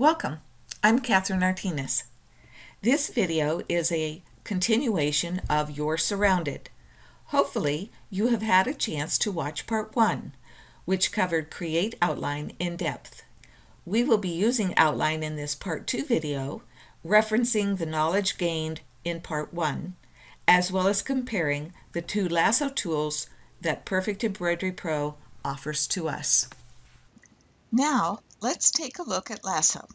Welcome, I'm Katherine Artines. This video is a continuation of You're Surrounded. Hopefully, you have had a chance to watch part one, which covered Create Outline in depth. We will be using Outline in this part two video, referencing the knowledge gained in part one, as well as comparing the two lasso tools that Perfect Embroidery Pro offers to us. Now, let's take a look at lasso.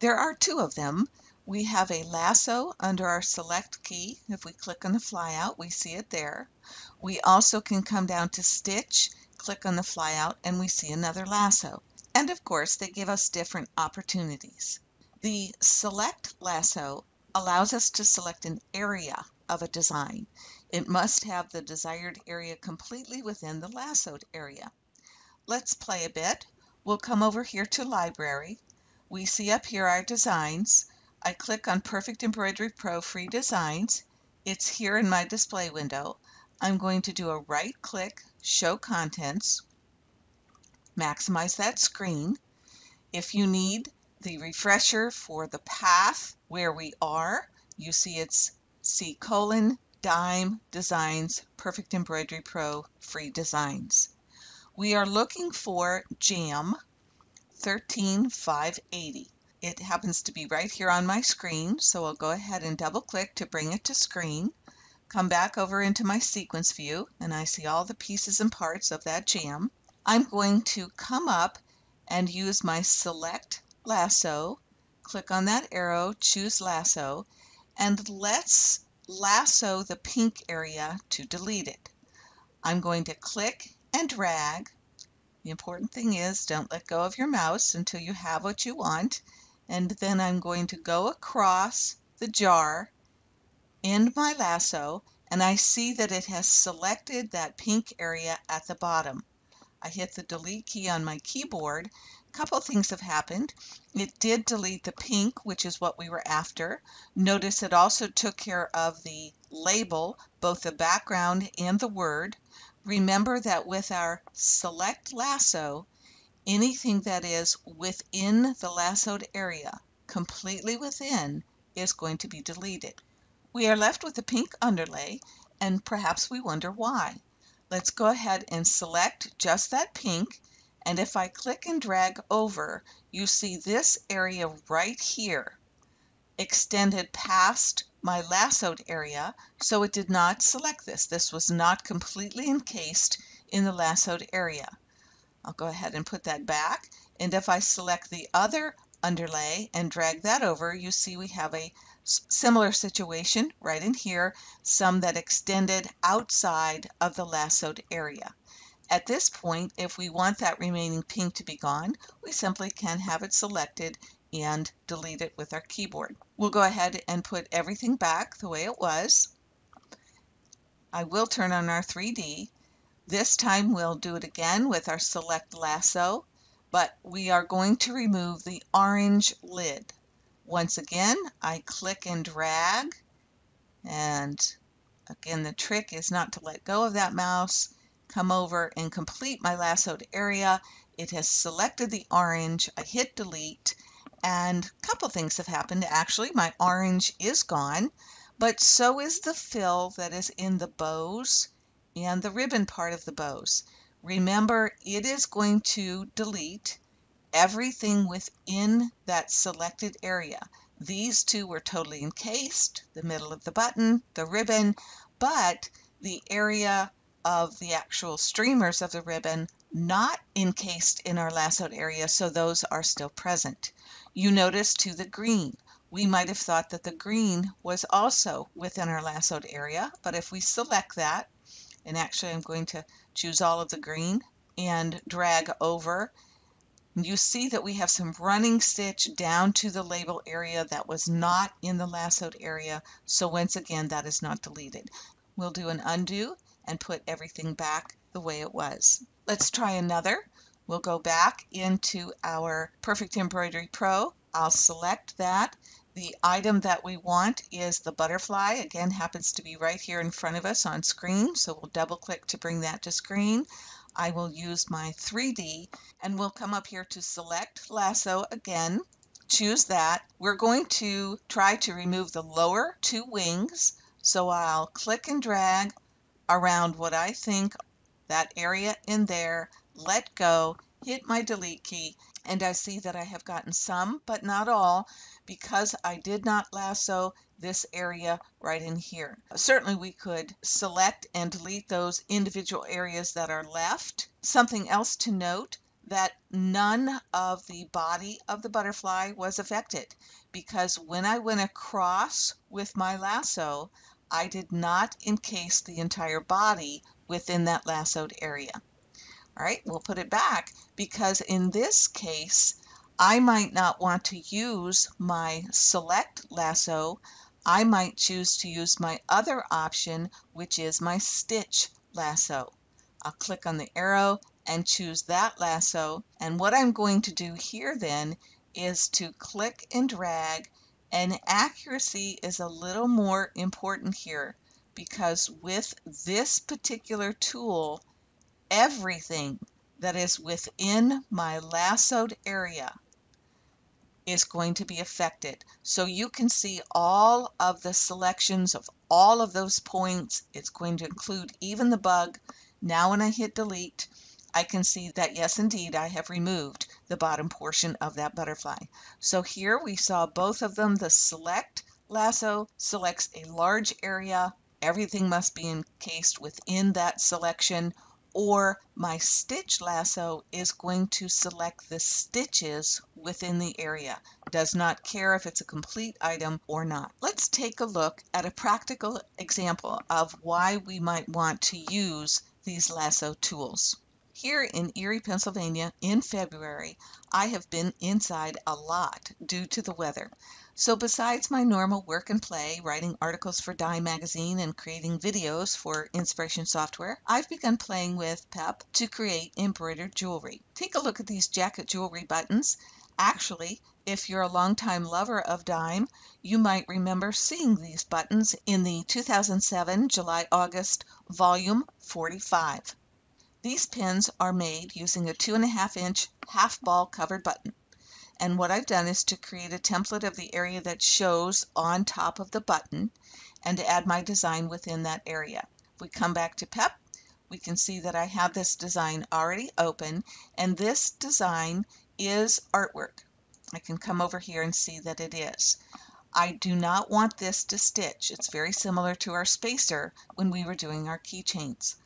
There are two of them. We have a lasso under our select key. If we click on the flyout, we see it there. We also can come down to stitch, click on the flyout, and we see another lasso. And of course, they give us different opportunities. The select lasso allows us to select an area of a design. It must have the desired area completely within the lassoed area. Let's play a bit. We'll come over here to Library. We see up here our designs. I click on Perfect Embroidery Pro Free Designs. It's here in my display window. I'm going to do a right click, Show Contents, maximize that screen. If you need the refresher for the path where we are, you see it's C colon Dime Designs Perfect Embroidery Pro Free Designs. We are looking for JAM 13580. It happens to be right here on my screen, so I'll go ahead and double click to bring it to screen. Come back over into my sequence view and I see all the pieces and parts of that jam. I'm going to come up and use my select lasso, click on that arrow, choose lasso, and let's lasso the pink area to delete it. I'm going to click and drag. The important thing is don't let go of your mouse until you have what you want. And then I'm going to go across the jar in my lasso and I see that it has selected that pink area at the bottom. I hit the delete key on my keyboard A couple things have happened. It did delete the pink, which is what we were after. Notice it also took care of the label, both the background and the word. Remember that with our select lasso, anything that is within the lassoed area, completely within, is going to be deleted. We are left with the pink underlay, and perhaps we wonder why. Let's go ahead and select just that pink and if I click and drag over, you see this area right here extended past my lassoed area, so it did not select this. This was not completely encased in the lassoed area. I'll go ahead and put that back. And if I select the other underlay and drag that over, you see we have a similar situation right in here, some that extended outside of the lassoed area. At this point, if we want that remaining pink to be gone, we simply can have it selected and delete it with our keyboard. We'll go ahead and put everything back the way it was. I will turn on our 3D. This time we'll do it again with our select lasso, but we are going to remove the orange lid. Once again, I click and drag, and again, the trick is not to let go of that mouse come over and complete my lassoed area. It has selected the orange. I hit delete and a couple things have happened. Actually, my orange is gone, but so is the fill that is in the bows and the ribbon part of the bows. Remember, it is going to delete everything within that selected area. These two were totally encased, the middle of the button, the ribbon, but the area of the actual streamers of the ribbon not encased in our lassoed area, so those are still present. You notice to the green. We might have thought that the green was also within our lassoed area, but if we select that, and actually I'm going to choose all of the green and drag over, you see that we have some running stitch down to the label area that was not in the lassoed area, so once again that is not deleted. We'll do an undo and put everything back the way it was. Let's try another. We'll go back into our Perfect Embroidery Pro. I'll select that. The item that we want is the butterfly. Again, happens to be right here in front of us on screen, so we'll double click to bring that to screen. I will use my 3D and we'll come up here to select lasso again. choose that. We're going to try to remove the lower two wings. So I'll click and drag around what I think that area in there, let go, hit my delete key, and I see that I have gotten some, but not all, because I did not lasso this area right in here. Certainly we could select and delete those individual areas that are left. Something else to note that none of the body of the butterfly was affected because when I went across with my lasso, I did not encase the entire body within that lassoed area. All right, we'll put it back because in this case, I might not want to use my select lasso. I might choose to use my other option, which is my stitch lasso. I'll click on the arrow and choose that lasso. And what I'm going to do here then is to click and drag and accuracy is a little more important here because with this particular tool, everything that is within my lassoed area is going to be affected. So you can see all of the selections of all of those points. It's going to include even the bug. Now when I hit delete, I can see that yes, indeed, I have removed the bottom portion of that butterfly. So here we saw both of them. The select lasso selects a large area. Everything must be encased within that selection or my stitch lasso is going to select the stitches within the area. Does not care if it's a complete item or not. Let's take a look at a practical example of why we might want to use these lasso tools. Here in Erie, Pennsylvania in February, I have been inside a lot due to the weather. So besides my normal work and play, writing articles for Dime magazine and creating videos for Inspiration Software, I've begun playing with PEP to create embroidered jewelry. Take a look at these jacket jewelry buttons. Actually, if you're a longtime lover of Dime, you might remember seeing these buttons in the 2007 July-August volume 45. These pins are made using a two and a half inch half ball covered button. And what I've done is to create a template of the area that shows on top of the button and to add my design within that area. If we come back to PEP, we can see that I have this design already open and this design is artwork. I can come over here and see that it is. I do not want this to stitch. It's very similar to our spacer when we were doing our keychains.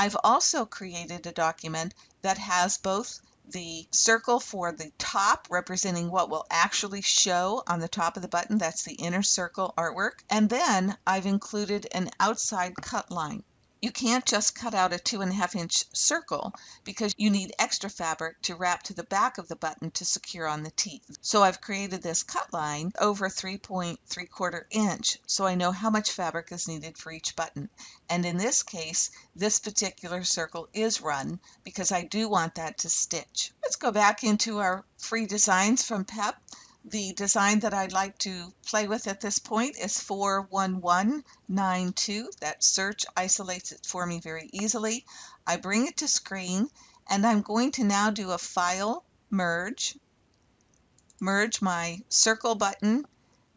I've also created a document that has both the circle for the top representing what will actually show on the top of the button. That's the inner circle artwork. And then I've included an outside cut line. You can't just cut out a two and a half inch circle because you need extra fabric to wrap to the back of the button to secure on the teeth. So I've created this cut line over 3.3 quarter inch so I know how much fabric is needed for each button. And in this case, this particular circle is run because I do want that to stitch. Let's go back into our free designs from PEP. The design that I'd like to play with at this point is 41192. That search isolates it for me very easily. I bring it to screen and I'm going to now do a file merge, merge my circle button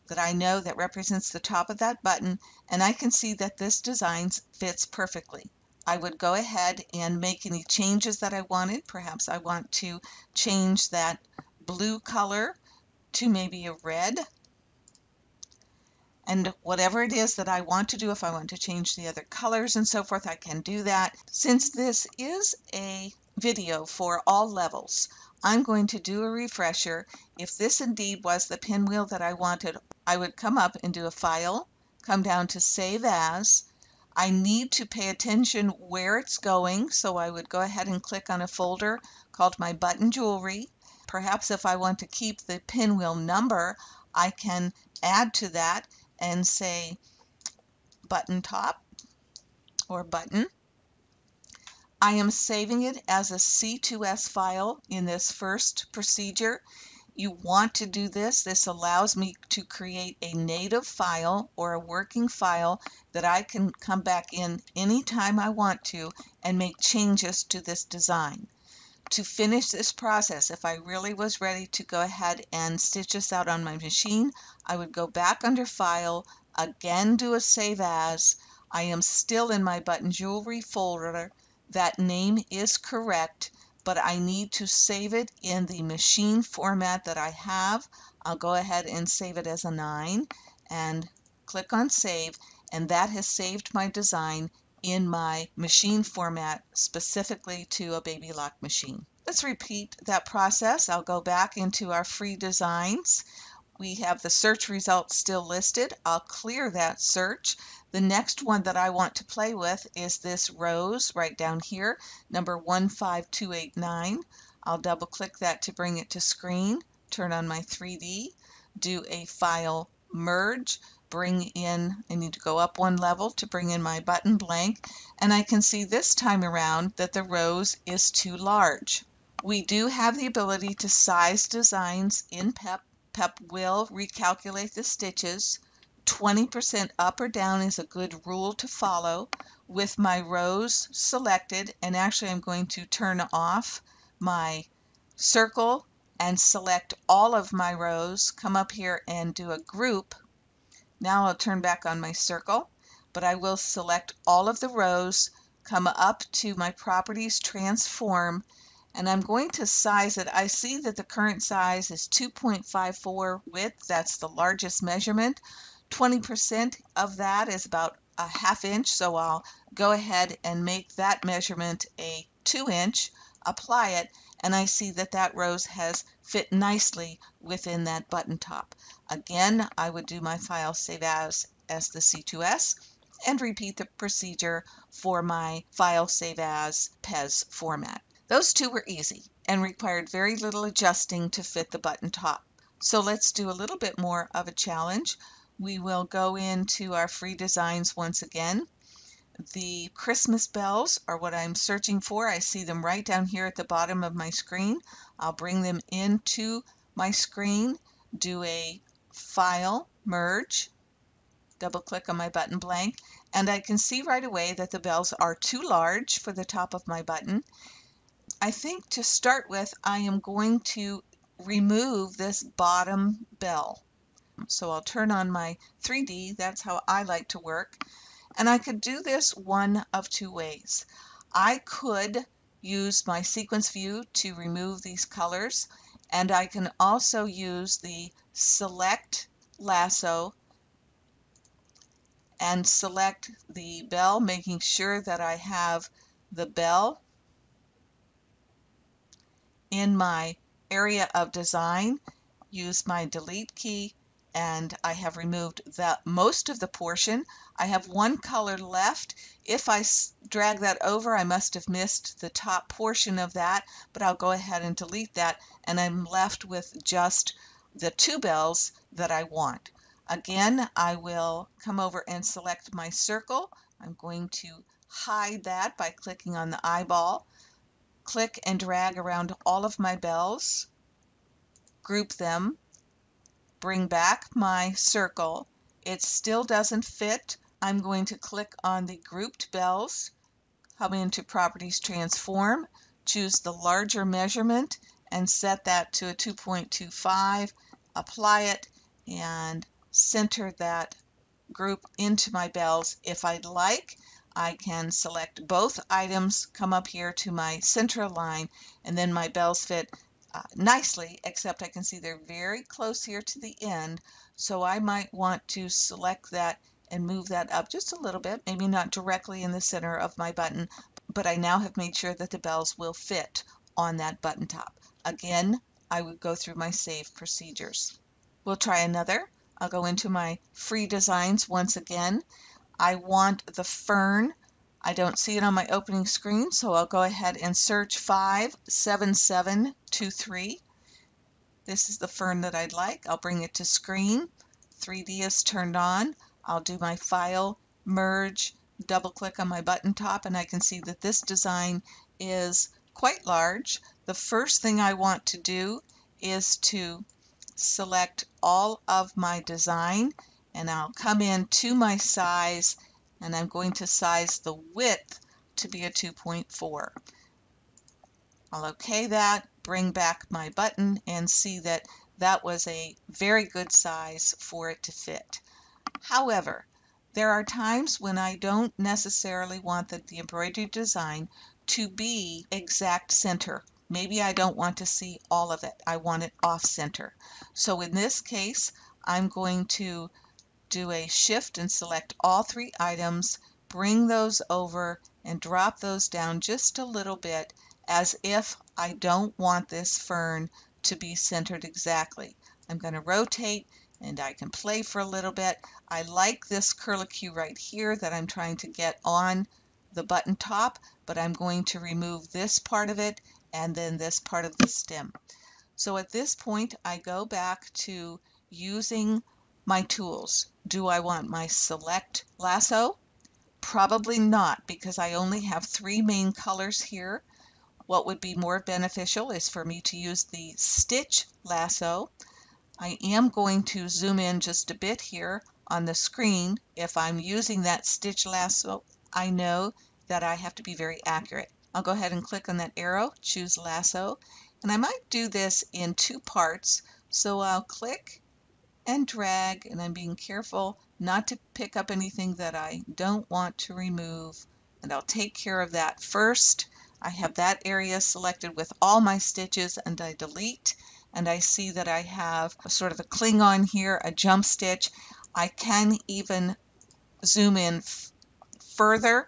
that I know that represents the top of that button and I can see that this design fits perfectly. I would go ahead and make any changes that I wanted. Perhaps I want to change that blue color to maybe a red. And whatever it is that I want to do, if I want to change the other colors and so forth, I can do that. Since this is a video for all levels, I'm going to do a refresher. If this indeed was the pinwheel that I wanted, I would come up and do a file, come down to save as. I need to pay attention where it's going, so I would go ahead and click on a folder called my button jewelry. Perhaps if I want to keep the pinwheel number, I can add to that and say button top or button. I am saving it as a C2S file in this first procedure. You want to do this. This allows me to create a native file or a working file that I can come back in anytime I want to and make changes to this design. To finish this process, if I really was ready to go ahead and stitch this out on my machine, I would go back under File, again do a Save As. I am still in my button jewelry folder. That name is correct, but I need to save it in the machine format that I have. I'll go ahead and save it as a 9 and click on Save, and that has saved my design in my machine format specifically to a baby lock machine. Let's repeat that process. I'll go back into our free designs. We have the search results still listed. I'll clear that search. The next one that I want to play with is this rose right down here, number 15289. I'll double click that to bring it to screen, turn on my 3D, do a file merge, bring in, I need to go up one level to bring in my button blank, and I can see this time around that the rose is too large. We do have the ability to size designs in PEP. PEP will recalculate the stitches. 20% up or down is a good rule to follow. With my rose selected, and actually I'm going to turn off my circle and select all of my rose, come up here and do a group now I'll turn back on my circle, but I will select all of the rose, come up to my properties transform, and I'm going to size it. I see that the current size is 2.54 width. That's the largest measurement. 20% of that is about a half inch, so I'll go ahead and make that measurement a 2 inch, apply it, and I see that that rose has fit nicely within that button top. Again, I would do my file save as as the C2S and repeat the procedure for my file save as PES format. Those two were easy and required very little adjusting to fit the button top. So let's do a little bit more of a challenge. We will go into our free designs once again the Christmas bells are what I'm searching for. I see them right down here at the bottom of my screen. I'll bring them into my screen, do a File, Merge, double click on my button blank, and I can see right away that the bells are too large for the top of my button. I think to start with, I am going to remove this bottom bell. So I'll turn on my 3D, that's how I like to work. And I could do this one of two ways. I could use my sequence view to remove these colors and I can also use the select lasso and select the bell making sure that I have the bell in my area of design use my delete key and I have removed the most of the portion. I have one color left. If I drag that over, I must have missed the top portion of that, but I'll go ahead and delete that, and I'm left with just the two bells that I want. Again, I will come over and select my circle. I'm going to hide that by clicking on the eyeball. Click and drag around all of my bells, group them, bring back my circle. It still doesn't fit. I'm going to click on the grouped bells, come into Properties Transform, choose the larger measurement and set that to a 2.25, apply it and center that group into my bells. If I'd like, I can select both items, come up here to my center line, and then my bells fit uh, nicely, except I can see they're very close here to the end. So I might want to select that and move that up just a little bit, maybe not directly in the center of my button, but I now have made sure that the bells will fit on that button top. Again, I would go through my save procedures. We'll try another. I'll go into my free designs once again. I want the fern I don't see it on my opening screen, so I'll go ahead and search 57723. This is the fern that I'd like. I'll bring it to screen. 3D is turned on. I'll do my file, merge, double click on my button top, and I can see that this design is quite large. The first thing I want to do is to select all of my design and I'll come in to my size and I'm going to size the width to be a 2.4. I'll okay that, bring back my button and see that that was a very good size for it to fit. However, there are times when I don't necessarily want the, the embroidery design to be exact center. Maybe I don't want to see all of it. I want it off center. So in this case, I'm going to do a shift and select all three items, bring those over and drop those down just a little bit as if I don't want this fern to be centered exactly. I'm going to rotate and I can play for a little bit. I like this curlicue right here that I'm trying to get on the button top, but I'm going to remove this part of it and then this part of the stem. So at this point, I go back to using my tools. Do I want my select lasso? Probably not because I only have three main colors here. What would be more beneficial is for me to use the stitch lasso. I am going to zoom in just a bit here on the screen. If I'm using that stitch lasso, I know that I have to be very accurate. I'll go ahead and click on that arrow, choose lasso, and I might do this in two parts. So I'll click and drag, and I'm being careful not to pick up anything that I don't want to remove. And I'll take care of that first. I have that area selected with all my stitches and I delete and I see that I have a sort of a cling on here, a jump stitch. I can even zoom in further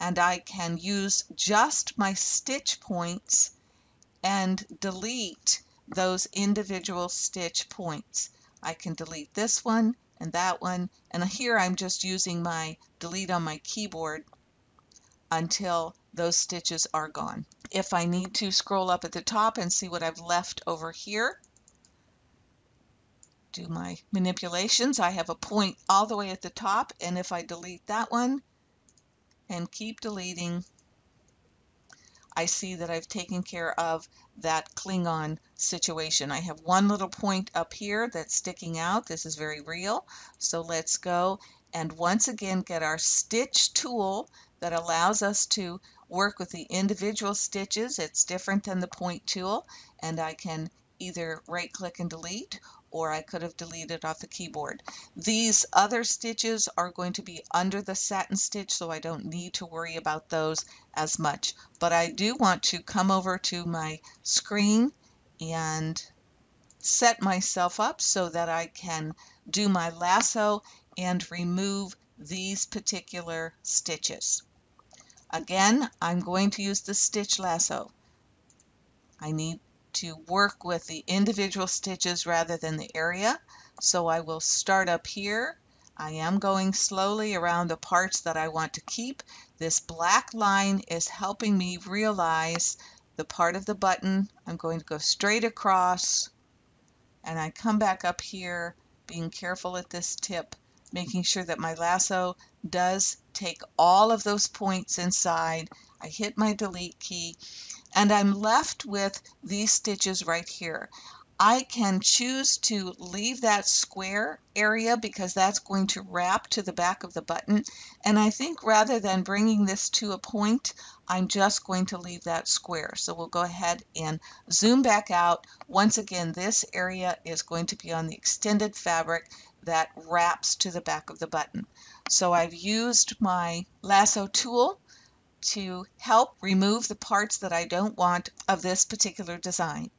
and I can use just my stitch points and delete those individual stitch points. I can delete this one and that one and here I'm just using my delete on my keyboard until those stitches are gone. If I need to scroll up at the top and see what I've left over here, do my manipulations, I have a point all the way at the top and if I delete that one and keep deleting, I see that I've taken care of that Klingon situation. I have one little point up here that's sticking out. This is very real. So let's go and once again get our stitch tool that allows us to work with the individual stitches. It's different than the point tool and I can either right click and delete or I could have deleted off the keyboard. These other stitches are going to be under the satin stitch so I don't need to worry about those as much. But I do want to come over to my screen and set myself up so that I can do my lasso and remove these particular stitches. Again, I'm going to use the stitch lasso. I need to work with the individual stitches rather than the area. So I will start up here. I am going slowly around the parts that I want to keep. This black line is helping me realize the part of the button. I'm going to go straight across and I come back up here being careful at this tip making sure that my lasso does take all of those points inside. I hit my delete key and I'm left with these stitches right here. I can choose to leave that square area because that's going to wrap to the back of the button. And I think rather than bringing this to a point, I'm just going to leave that square. So we'll go ahead and zoom back out. Once again, this area is going to be on the extended fabric that wraps to the back of the button. So I've used my lasso tool to help remove the parts that I don't want of this particular design.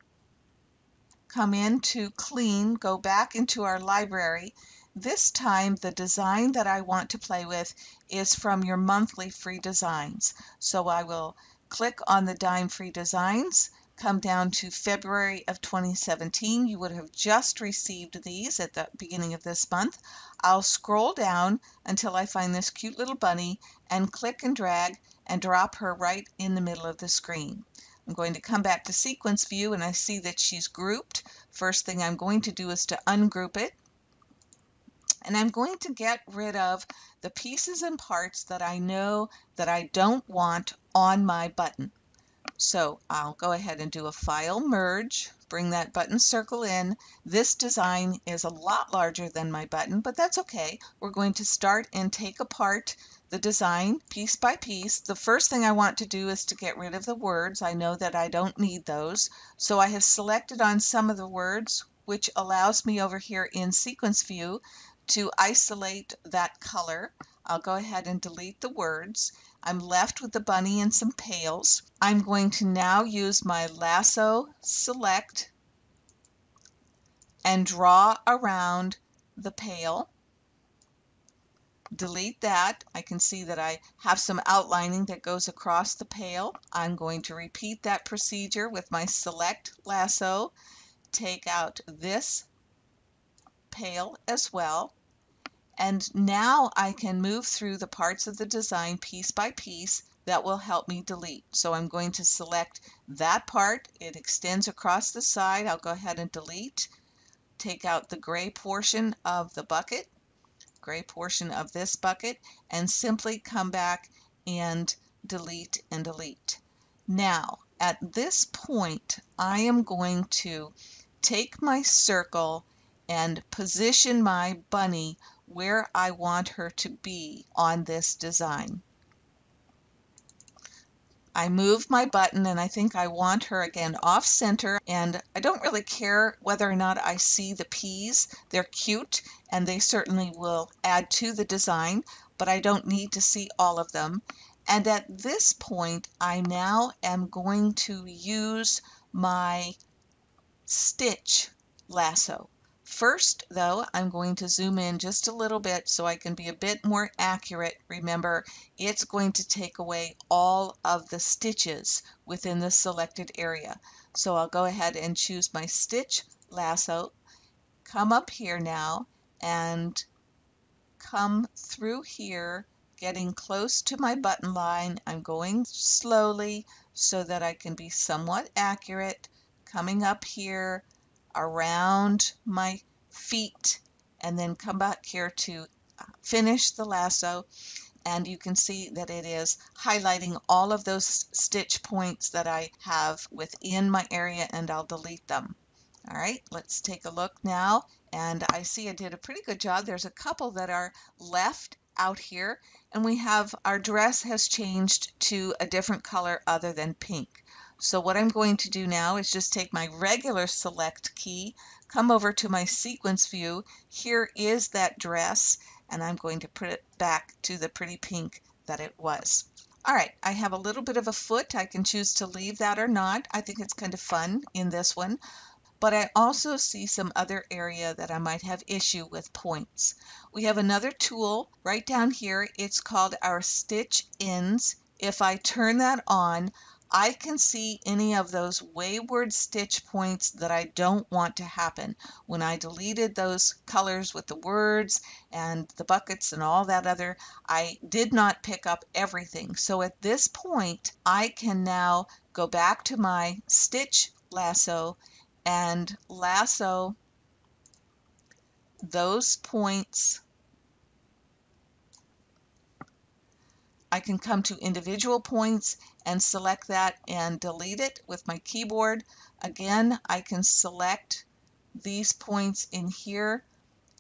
Come in to clean, go back into our library. This time the design that I want to play with is from your monthly free designs. So I will click on the dime free designs come down to February of 2017. You would have just received these at the beginning of this month. I'll scroll down until I find this cute little bunny and click and drag and drop her right in the middle of the screen. I'm going to come back to sequence view and I see that she's grouped. First thing I'm going to do is to ungroup it. And I'm going to get rid of the pieces and parts that I know that I don't want on my button. So I'll go ahead and do a file merge, bring that button circle in. This design is a lot larger than my button, but that's okay. We're going to start and take apart the design piece by piece. The first thing I want to do is to get rid of the words. I know that I don't need those. So I have selected on some of the words, which allows me over here in sequence view to isolate that color. I'll go ahead and delete the words. I'm left with the bunny and some pails. I'm going to now use my lasso select and draw around the pail. Delete that. I can see that I have some outlining that goes across the pail. I'm going to repeat that procedure with my select lasso. Take out this pail as well. And now I can move through the parts of the design piece by piece that will help me delete. So I'm going to select that part. It extends across the side. I'll go ahead and delete. Take out the gray portion of the bucket, gray portion of this bucket, and simply come back and delete and delete. Now, at this point, I am going to take my circle and position my bunny where I want her to be on this design. I move my button and I think I want her again off center and I don't really care whether or not I see the peas. They're cute and they certainly will add to the design, but I don't need to see all of them. And at this point, I now am going to use my stitch lasso. First, though, I'm going to zoom in just a little bit so I can be a bit more accurate. Remember, it's going to take away all of the stitches within the selected area. So I'll go ahead and choose my stitch lasso, come up here now, and come through here, getting close to my button line. I'm going slowly so that I can be somewhat accurate, coming up here, around my feet and then come back here to finish the lasso and you can see that it is highlighting all of those stitch points that I have within my area and I'll delete them. All right, let's take a look now and I see I did a pretty good job. There's a couple that are left out here and we have our dress has changed to a different color other than pink. So what I'm going to do now is just take my regular select key, come over to my sequence view. Here is that dress, and I'm going to put it back to the pretty pink that it was. All right, I have a little bit of a foot. I can choose to leave that or not. I think it's kind of fun in this one. But I also see some other area that I might have issue with points. We have another tool right down here. It's called our stitch ends. If I turn that on, I can see any of those wayward stitch points that I don't want to happen. When I deleted those colors with the words and the buckets and all that other, I did not pick up everything. So at this point, I can now go back to my stitch lasso and lasso those points I can come to individual points and select that and delete it with my keyboard. Again, I can select these points in here,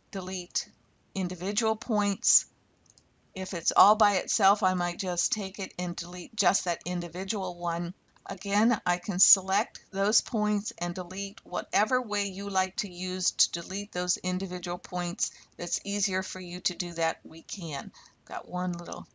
delete individual points. If it's all by itself, I might just take it and delete just that individual one. Again, I can select those points and delete whatever way you like to use to delete those individual points. That's easier for you to do that, we can. Got one little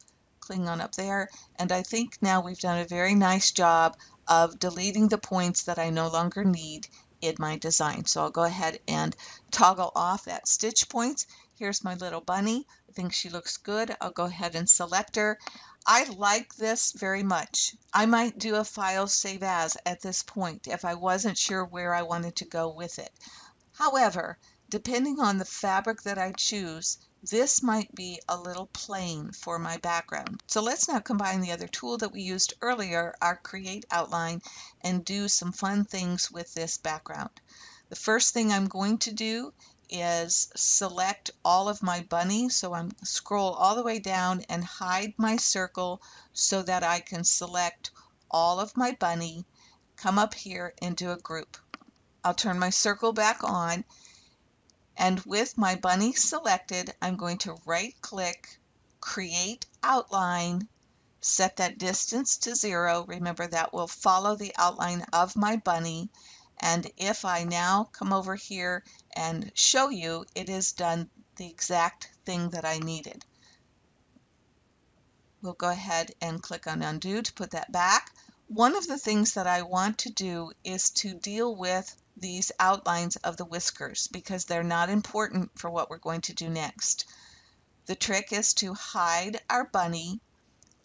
cling on up there. And I think now we've done a very nice job of deleting the points that I no longer need in my design. So I'll go ahead and toggle off that stitch points. Here's my little bunny. I think she looks good. I'll go ahead and select her. I like this very much. I might do a file save as at this point if I wasn't sure where I wanted to go with it. However, depending on the fabric that I choose, this might be a little plain for my background. So let's now combine the other tool that we used earlier, our Create Outline, and do some fun things with this background. The first thing I'm going to do is select all of my bunny. So I'm scroll all the way down and hide my circle so that I can select all of my bunny, come up here do a group. I'll turn my circle back on and with my bunny selected, I'm going to right click, create outline, set that distance to zero. Remember that will follow the outline of my bunny. And if I now come over here and show you, it has done the exact thing that I needed. We'll go ahead and click on undo to put that back. One of the things that I want to do is to deal with these outlines of the whiskers because they're not important for what we're going to do next. The trick is to hide our bunny.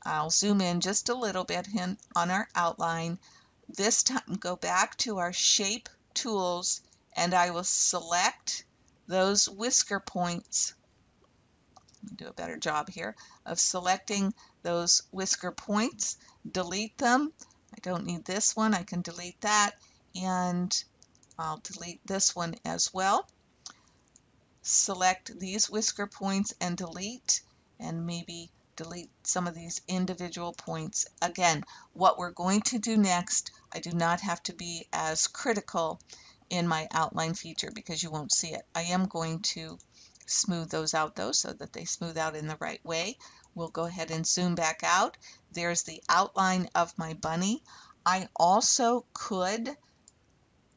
I'll zoom in just a little bit on our outline. This time go back to our shape tools and I will select those whisker points do a better job here of selecting those whisker points, delete them. I don't need this one, I can delete that, and I'll delete this one as well. Select these whisker points and delete, and maybe delete some of these individual points. Again, what we're going to do next, I do not have to be as critical in my outline feature because you won't see it. I am going to smooth those out though so that they smooth out in the right way. We'll go ahead and zoom back out. There's the outline of my bunny. I also could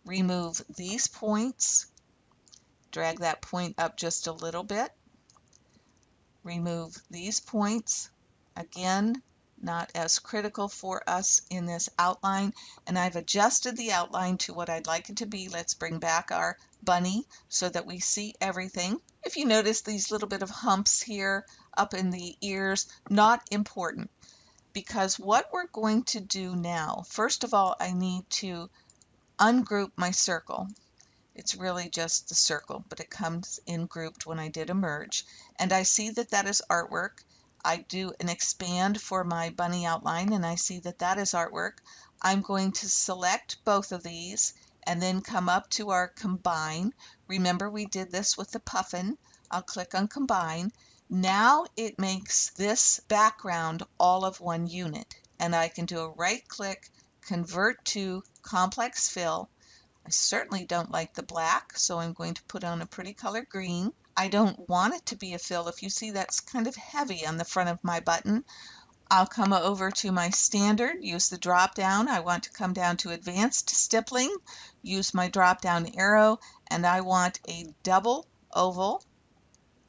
remove these points, drag that point up just a little bit, remove these points. Again, not as critical for us in this outline. And I've adjusted the outline to what I'd like it to be. Let's bring back our bunny so that we see everything. If you notice these little bit of humps here up in the ears, not important because what we're going to do now, first of all, I need to ungroup my circle. It's really just the circle, but it comes in grouped when I did a merge. And I see that that is artwork. I do an expand for my bunny outline and I see that that is artwork. I'm going to select both of these and then come up to our combine. Remember we did this with the puffin. I'll click on combine. Now it makes this background all of one unit and I can do a right click, convert to complex fill. I certainly don't like the black, so I'm going to put on a pretty color green. I don't want it to be a fill. If you see that's kind of heavy on the front of my button, I'll come over to my standard, use the drop down. I want to come down to advanced stippling, use my drop down arrow, and I want a double oval.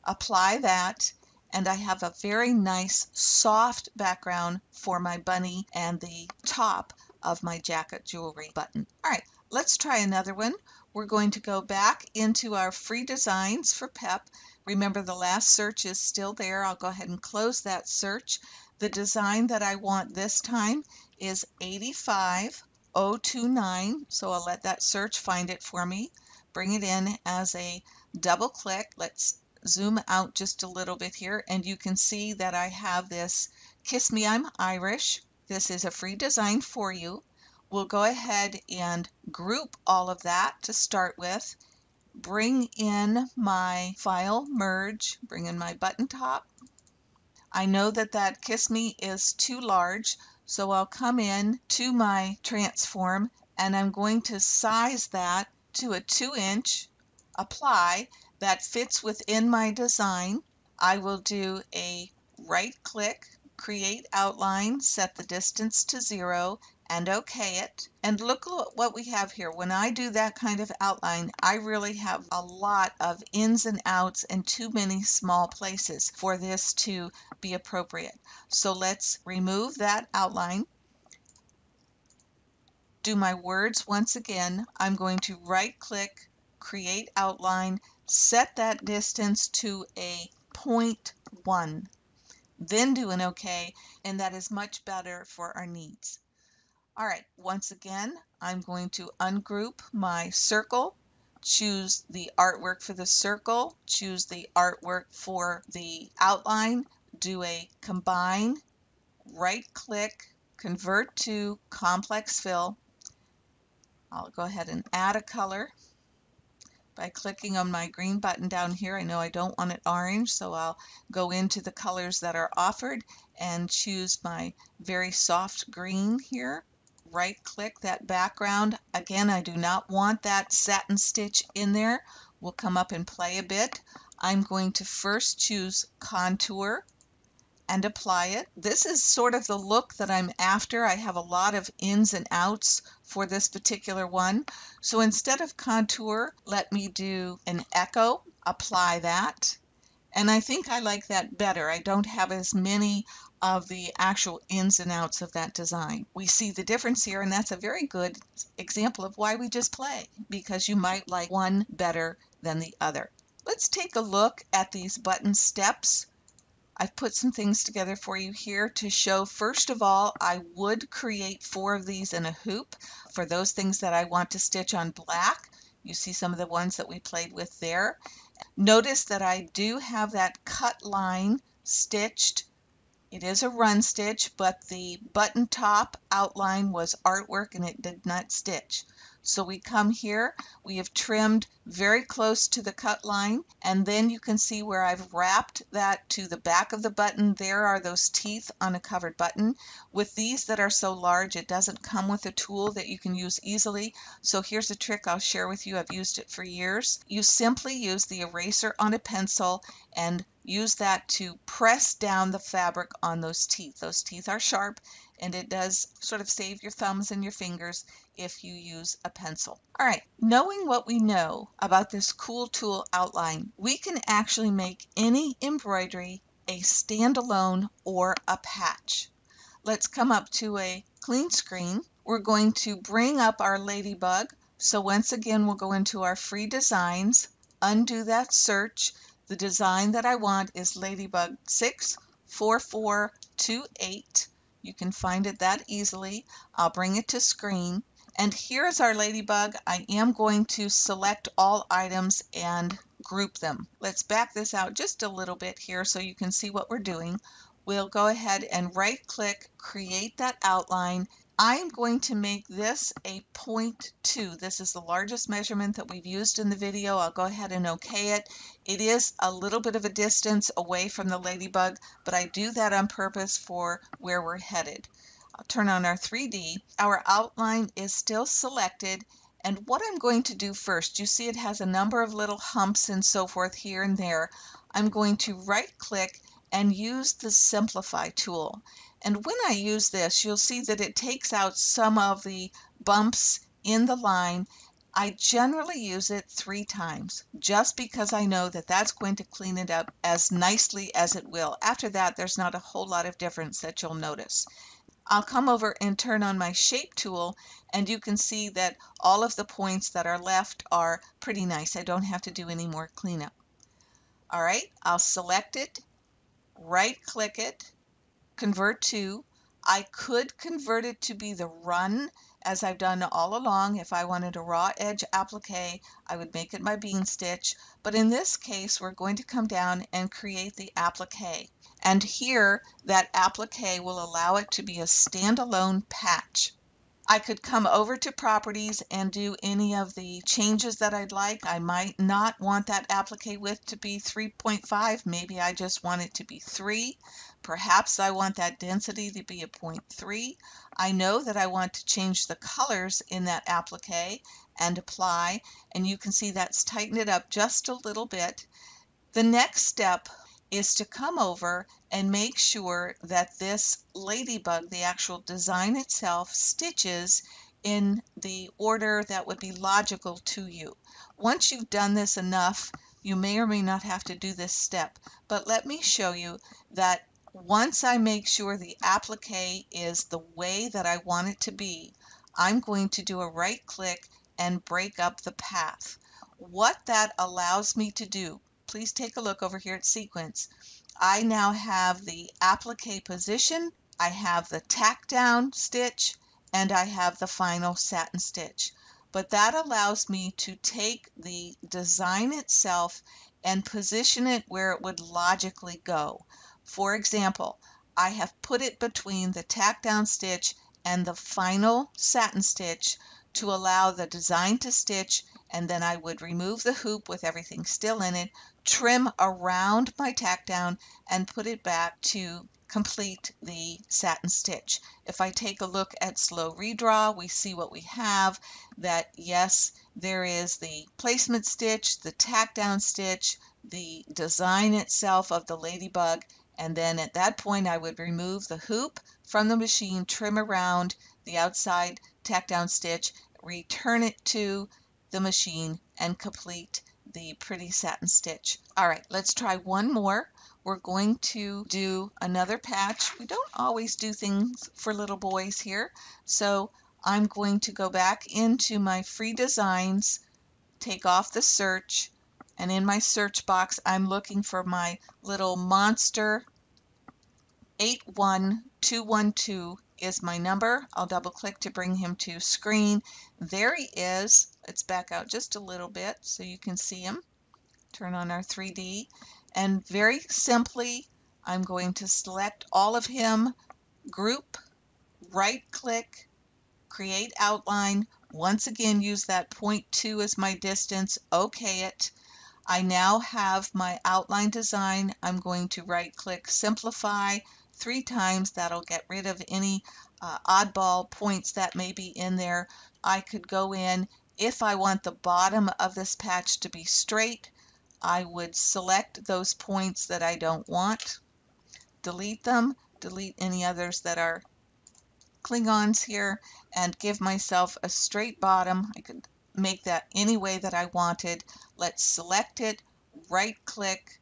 Apply that, and I have a very nice soft background for my bunny and the top of my jacket jewelry button. All right, let's try another one. We're going to go back into our free designs for PEP. Remember the last search is still there. I'll go ahead and close that search. The design that I want this time is 85029. So I'll let that search find it for me. Bring it in as a double click. Let's zoom out just a little bit here and you can see that I have this Kiss Me I'm Irish. This is a free design for you we'll go ahead and group all of that to start with. Bring in my file merge, bring in my button top. I know that that Kiss Me is too large, so I'll come in to my transform and I'm going to size that to a 2 inch, apply, that fits within my design. I will do a right click, create outline, set the distance to zero, and OK it. And look what we have here. When I do that kind of outline, I really have a lot of ins and outs and too many small places for this to be appropriate. So let's remove that outline. Do my words once again. I'm going to right click, create outline, set that distance to a 0.1 then do an OK, and that is much better for our needs. All right, once again, I'm going to ungroup my circle, choose the artwork for the circle, choose the artwork for the outline, do a combine, right click, convert to complex fill. I'll go ahead and add a color by clicking on my green button down here. I know I don't want it orange, so I'll go into the colors that are offered and choose my very soft green here right click that background. Again, I do not want that satin stitch in there. We'll come up and play a bit. I'm going to first choose contour and apply it. This is sort of the look that I'm after. I have a lot of ins and outs for this particular one. So instead of contour, let me do an echo, apply that. And I think I like that better. I don't have as many of the actual ins and outs of that design. We see the difference here, and that's a very good example of why we just play, because you might like one better than the other. Let's take a look at these button steps. I've put some things together for you here to show, first of all, I would create four of these in a hoop for those things that I want to stitch on black. You see some of the ones that we played with there. Notice that I do have that cut line stitched it is a run stitch, but the button top outline was artwork and it did not stitch. So we come here, we have trimmed very close to the cut line, and then you can see where I've wrapped that to the back of the button. There are those teeth on a covered button. With these that are so large, it doesn't come with a tool that you can use easily. So here's a trick I'll share with you. I've used it for years. You simply use the eraser on a pencil and use that to press down the fabric on those teeth. Those teeth are sharp and it does sort of save your thumbs and your fingers if you use a pencil. All right, knowing what we know about this cool tool outline, we can actually make any embroidery a standalone or a patch. Let's come up to a clean screen. We're going to bring up our ladybug. So once again, we'll go into our free designs, undo that search. The design that I want is Ladybug 64428. You can find it that easily. I'll bring it to screen. And here is our ladybug. I am going to select all items and group them. Let's back this out just a little bit here so you can see what we're doing. We'll go ahead and right click, create that outline, I'm going to make this a 0.2. This is the largest measurement that we've used in the video. I'll go ahead and OK it. It is a little bit of a distance away from the ladybug, but I do that on purpose for where we're headed. I'll turn on our 3D. Our outline is still selected. And what I'm going to do first, you see it has a number of little humps and so forth here and there. I'm going to right click and use the Simplify tool. And when I use this, you'll see that it takes out some of the bumps in the line. I generally use it three times just because I know that that's going to clean it up as nicely as it will. After that, there's not a whole lot of difference that you'll notice. I'll come over and turn on my shape tool and you can see that all of the points that are left are pretty nice. I don't have to do any more cleanup. All right, I'll select it right click it, convert to. I could convert it to be the run as I've done all along. If I wanted a raw edge applique, I would make it my bean stitch. But in this case, we're going to come down and create the applique. And here, that applique will allow it to be a standalone patch. I could come over to properties and do any of the changes that I'd like. I might not want that applique width to be 3.5. Maybe I just want it to be 3. Perhaps I want that density to be a 0.3. I know that I want to change the colors in that applique and apply. And you can see that's tightened it up just a little bit. The next step is to come over and make sure that this ladybug, the actual design itself, stitches in the order that would be logical to you. Once you've done this enough, you may or may not have to do this step, but let me show you that once I make sure the applique is the way that I want it to be, I'm going to do a right click and break up the path. What that allows me to do, please take a look over here at sequence. I now have the applique position, I have the tack down stitch, and I have the final satin stitch. But that allows me to take the design itself and position it where it would logically go. For example, I have put it between the tack down stitch and the final satin stitch to allow the design to stitch and then I would remove the hoop with everything still in it, trim around my tack down and put it back to complete the satin stitch. If I take a look at slow redraw, we see what we have, that yes, there is the placement stitch, the tack down stitch, the design itself of the ladybug, And then at that point, I would remove the hoop from the machine, trim around the outside tack down stitch, return it to the machine, and complete the pretty satin stitch. All right, let's try one more. We're going to do another patch. We don't always do things for little boys here. So I'm going to go back into my free designs, take off the search, and in my search box, I'm looking for my little monster 81212 is my number. I'll double click to bring him to screen. There he is. Let's back out just a little bit so you can see him. Turn on our 3D. And very simply, I'm going to select all of him, group, right click, create outline. Once again, use that 0.2 as my distance, OK it. I now have my outline design. I'm going to right click simplify three times. That'll get rid of any uh, oddball points that may be in there. I could go in if I want the bottom of this patch to be straight. I would select those points that I don't want, delete them, delete any others that are Klingons here, and give myself a straight bottom. I could make that any way that I wanted. Let's select it, right click,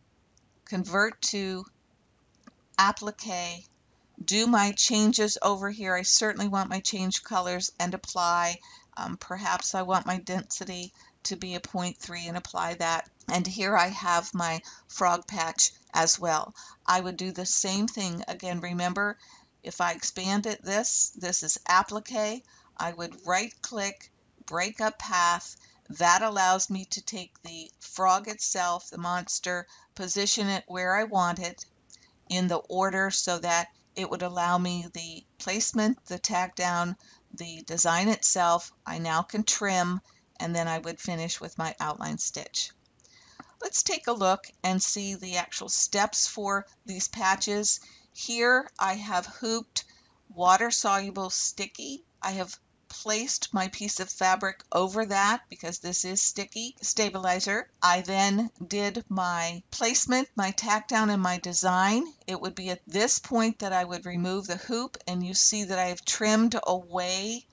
convert to applique, do my changes over here. I certainly want my change colors and apply. Um, perhaps I want my density to be a 0.3 and apply that. And here I have my frog patch as well. I would do the same thing. Again, remember, if I expanded this, this is applique. I would right click, break up path. That allows me to take the frog itself, the monster, position it where I want it in the order so that it would allow me the placement, the tack down, the design itself. I now can trim and then I would finish with my outline stitch. Let's take a look and see the actual steps for these patches. Here I have hooped water soluble sticky. I have placed my piece of fabric over that because this is sticky stabilizer. I then did my placement, my tack down and my design. It would be at this point that I would remove the hoop and you see that I have trimmed away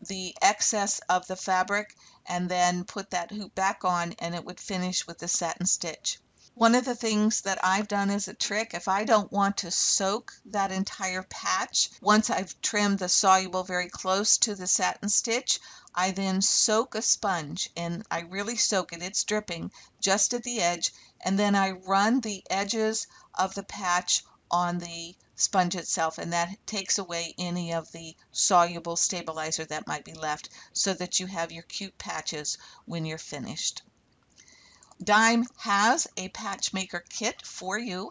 the excess of the fabric and then put that hoop back on and it would finish with the satin stitch. One of the things that I've done as a trick, if I don't want to soak that entire patch, once I've trimmed the soluble very close to the satin stitch, I then soak a sponge and I really soak it, it's dripping just at the edge, and then I run the edges of the patch on the sponge itself. And that takes away any of the soluble stabilizer that might be left so that you have your cute patches when you're finished. Dime has a patch maker kit for you.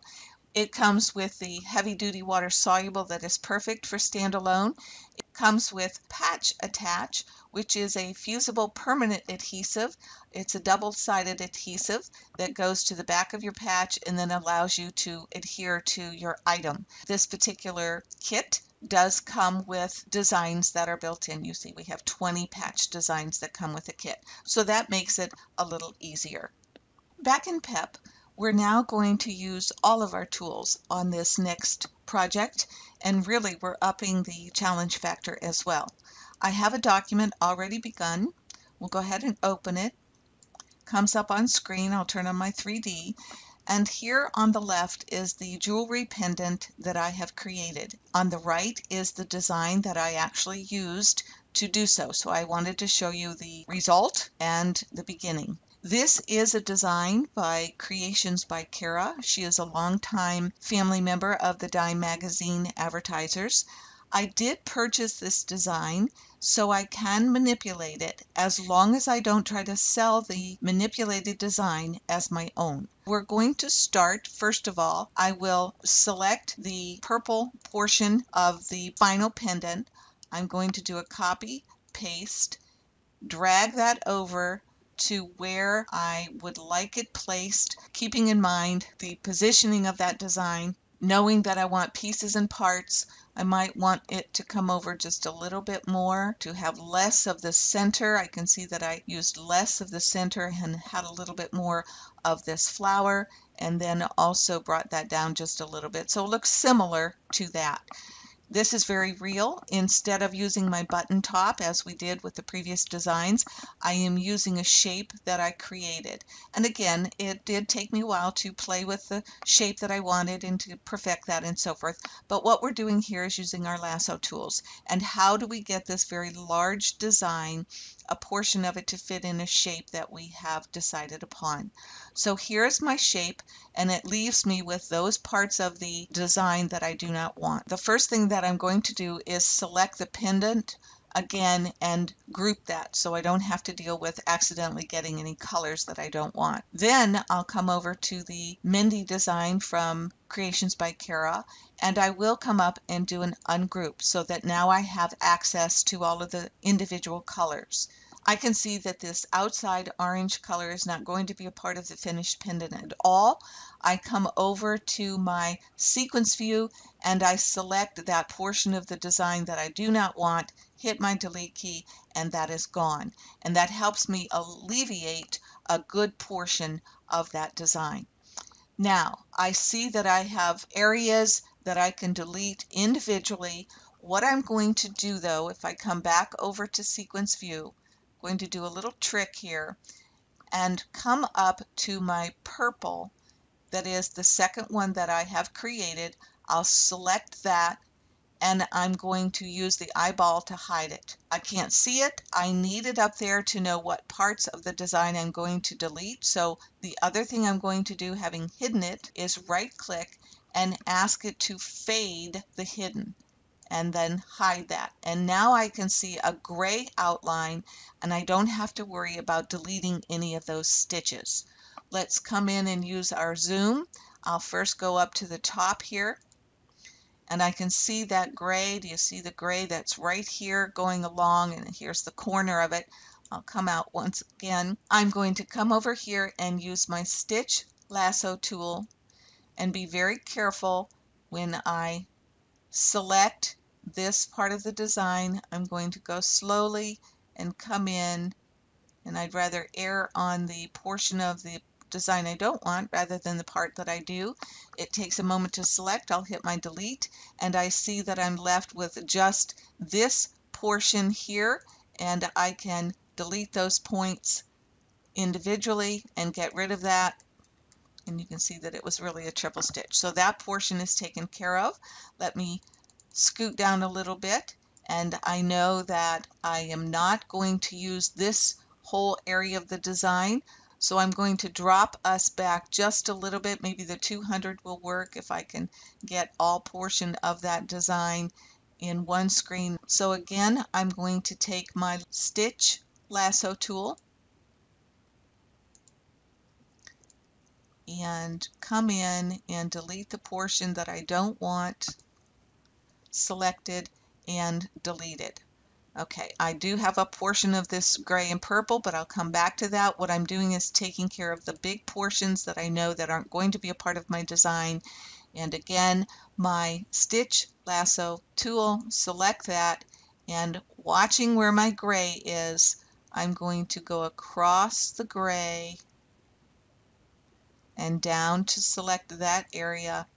It comes with the heavy duty water soluble that is perfect for standalone. It comes with patch attach, which is a fusible permanent adhesive. It's a double-sided adhesive that goes to the back of your patch and then allows you to adhere to your item. This particular kit does come with designs that are built in. You see we have 20 patch designs that come with the kit. So that makes it a little easier. Back in PEP, we're now going to use all of our tools on this next project, and really we're upping the challenge factor as well. I have a document already begun. We'll go ahead and open it. Comes up on screen. I'll turn on my 3D. And here on the left is the jewelry pendant that I have created. On the right is the design that I actually used to do so. So I wanted to show you the result and the beginning. This is a design by Creations by Kara. She is a longtime family member of the Dime Magazine advertisers. I did purchase this design so I can manipulate it as long as I don't try to sell the manipulated design as my own. We're going to start, first of all, I will select the purple portion of the final pendant. I'm going to do a copy, paste, drag that over to where I would like it placed, keeping in mind the positioning of that design, knowing that I want pieces and parts. I might want it to come over just a little bit more to have less of the center. I can see that I used less of the center and had a little bit more of this flower and then also brought that down just a little bit. So it looks similar to that. This is very real. Instead of using my button top as we did with the previous designs, I am using a shape that I created. And again, it did take me a while to play with the shape that I wanted and to perfect that and so forth. But what we're doing here is using our lasso tools. And how do we get this very large design, a portion of it to fit in a shape that we have decided upon? So here's my shape and it leaves me with those parts of the design that I do not want. The first thing that I'm going to do is select the pendant again and group that so I don't have to deal with accidentally getting any colors that I don't want. Then I'll come over to the Mindy design from Creations by Kara and I will come up and do an ungroup so that now I have access to all of the individual colors. I can see that this outside orange color is not going to be a part of the finished pendant at all. I come over to my sequence view and I select that portion of the design that I do not want, hit my delete key, and that is gone. And that helps me alleviate a good portion of that design. Now, I see that I have areas that I can delete individually. What I'm going to do though, if I come back over to sequence view, going to do a little trick here and come up to my purple that is the second one that I have created. I'll select that and I'm going to use the eyeball to hide it. I can't see it. I need it up there to know what parts of the design I'm going to delete. So the other thing I'm going to do, having hidden it, is right click and ask it to fade the hidden and then hide that. And now I can see a gray outline and I don't have to worry about deleting any of those stitches. Let's come in and use our zoom. I'll first go up to the top here and I can see that gray. Do you see the gray that's right here going along and here's the corner of it. I'll come out once again. I'm going to come over here and use my stitch lasso tool and be very careful when I select this part of the design. I'm going to go slowly and come in and I'd rather err on the portion of the design I don't want rather than the part that I do. It takes a moment to select. I'll hit my delete and I see that I'm left with just this portion here and I can delete those points individually and get rid of that and you can see that it was really a triple stitch. So that portion is taken care of. Let me scoot down a little bit and I know that I am not going to use this whole area of the design. So I'm going to drop us back just a little bit. Maybe the 200 will work if I can get all portion of that design in one screen. So again, I'm going to take my stitch lasso tool and come in and delete the portion that I don't want selected and deleted. Okay, I do have a portion of this gray and purple, but I'll come back to that. What I'm doing is taking care of the big portions that I know that aren't going to be a part of my design. And again, my stitch lasso tool, select that, and watching where my gray is, I'm going to go across the gray and down to select that area.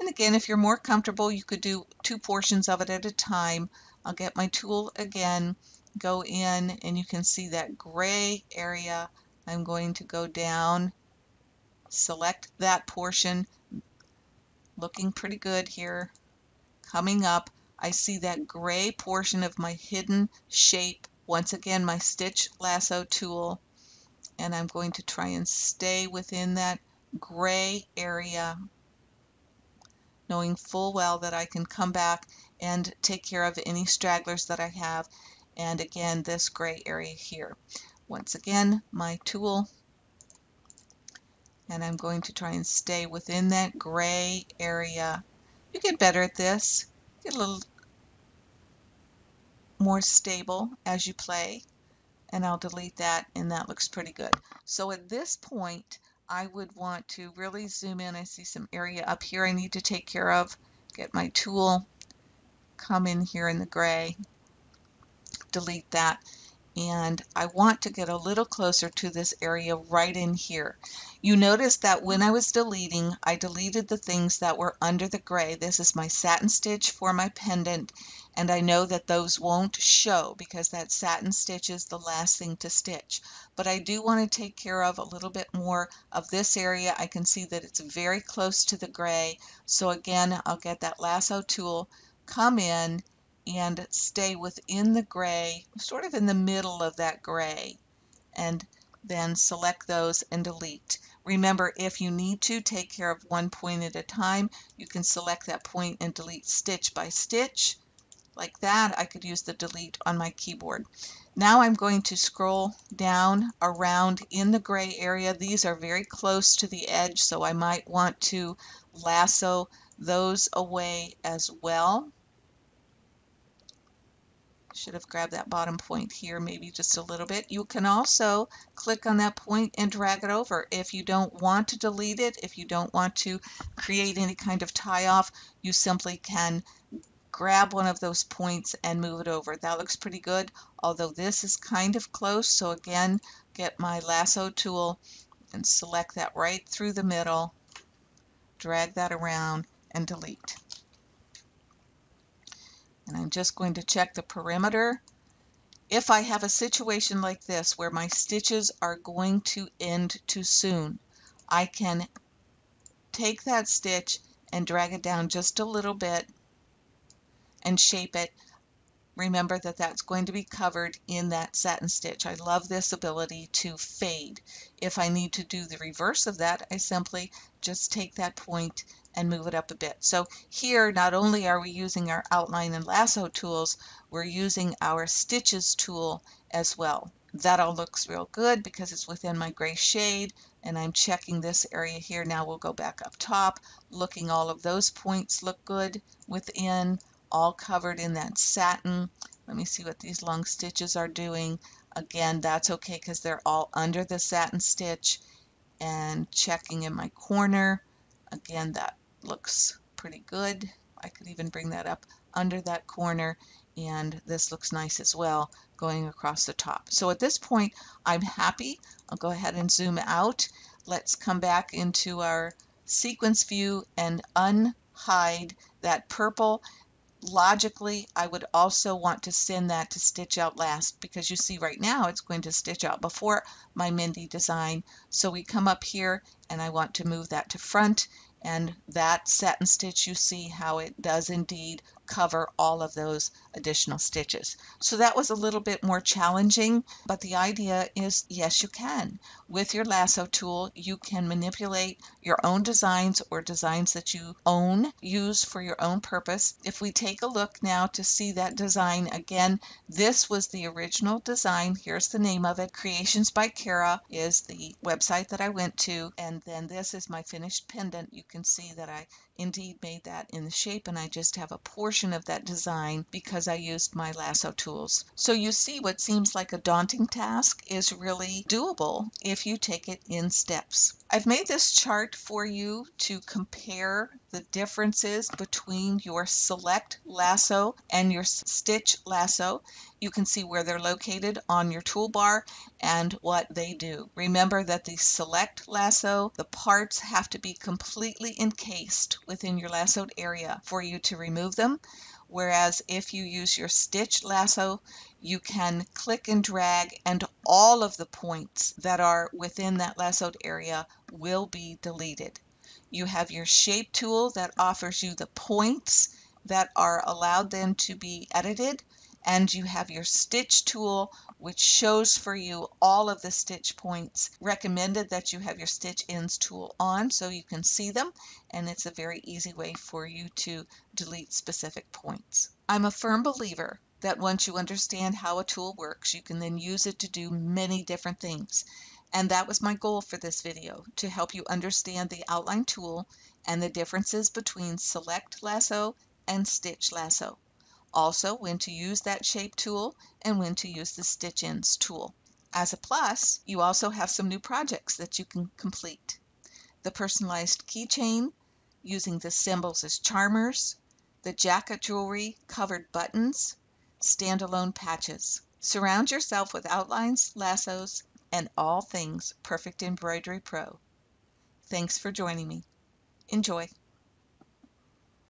And again, if you're more comfortable, you could do two portions of it at a time. I'll get my tool again, go in, and you can see that gray area. I'm going to go down, select that portion, looking pretty good here. Coming up, I see that gray portion of my hidden shape. Once again, my stitch lasso tool and I'm going to try and stay within that gray area knowing full well that I can come back and take care of any stragglers that I have. And again this gray area here. Once again my tool. And I'm going to try and stay within that gray area. You get better at this. Get a little more stable as you play. And I'll delete that and that looks pretty good. So at this point I would want to really zoom in. I see some area up here I need to take care of. Get my tool, come in here in the gray, delete that. and I want to get a little closer to this area right in here. You notice that when I was deleting, I deleted the things that were under the gray. This is my satin stitch for my pendant, and I know that those won't show because that satin stitch is the last thing to stitch. But I do want to take care of a little bit more of this area. I can see that it's very close to the gray. So again, I'll get that lasso tool, come in, and stay within the gray, sort of in the middle of that gray, and then select those and delete. Remember, if you need to take care of one point at a time, you can select that point and delete stitch by stitch. Like that, I could use the delete on my keyboard. Now I'm going to scroll down around in the gray area. These are very close to the edge, so I might want to lasso those away as well. Should have grabbed that bottom point here, maybe just a little bit. You can also click on that point and drag it over. If you don't want to delete it, if you don't want to create any kind of tie off, you simply can grab one of those points and move it over. That looks pretty good, although this is kind of close. So again, get my lasso tool and select that right through the middle, drag that around and delete. And I'm just going to check the perimeter. If I have a situation like this where my stitches are going to end too soon, I can take that stitch and drag it down just a little bit and shape it remember that that's going to be covered in that satin stitch. I love this ability to fade. If I need to do the reverse of that, I simply just take that point and move it up a bit. So here, not only are we using our outline and lasso tools, we're using our stitches tool as well. That all looks real good because it's within my gray shade and I'm checking this area here. Now we'll go back up top, looking all of those points look good within all covered in that satin. Let me see what these long stitches are doing. Again, that's okay because they're all under the satin stitch. And checking in my corner, again, that looks pretty good. I could even bring that up under that corner and this looks nice as well going across the top. So at this point I'm happy. I'll go ahead and zoom out. Let's come back into our sequence view and unhide that purple logically, I would also want to send that to stitch out last because you see right now it's going to stitch out before my Mindy design. So we come up here and I want to move that to front and that satin stitch you see how it does indeed cover all of those additional stitches. So that was a little bit more challenging, but the idea is yes, you can. With your lasso tool, you can manipulate your own designs or designs that you own, use for your own purpose. If we take a look now to see that design again, this was the original design. Here's the name of it. Creations by Kara is the website that I went to, and then this is my finished pendant. You can see that I indeed made that in the shape and I just have a portion of that design because I used my lasso tools. So you see what seems like a daunting task is really doable if you take it in steps. I've made this chart for you to compare the differences between your select lasso and your stitch lasso. You can see where they're located on your toolbar and what they do. Remember that the select lasso, the parts have to be completely encased within your lassoed area for you to remove them. Whereas if you use your stitch lasso, you can click and drag and all of the points that are within that lassoed area will be deleted. You have your shape tool that offers you the points that are allowed then to be edited and you have your stitch tool which shows for you all of the stitch points recommended that you have your stitch ends tool on so you can see them and it's a very easy way for you to delete specific points. I'm a firm believer that once you understand how a tool works you can then use it to do many different things and that was my goal for this video to help you understand the outline tool and the differences between select lasso and stitch lasso also when to use that shape tool and when to use the stitch ends tool. As a plus, you also have some new projects that you can complete. The personalized keychain using the symbols as charmers, the jacket jewelry covered buttons, standalone patches. Surround yourself with outlines, lassos, and all things Perfect Embroidery Pro. Thanks for joining me. Enjoy.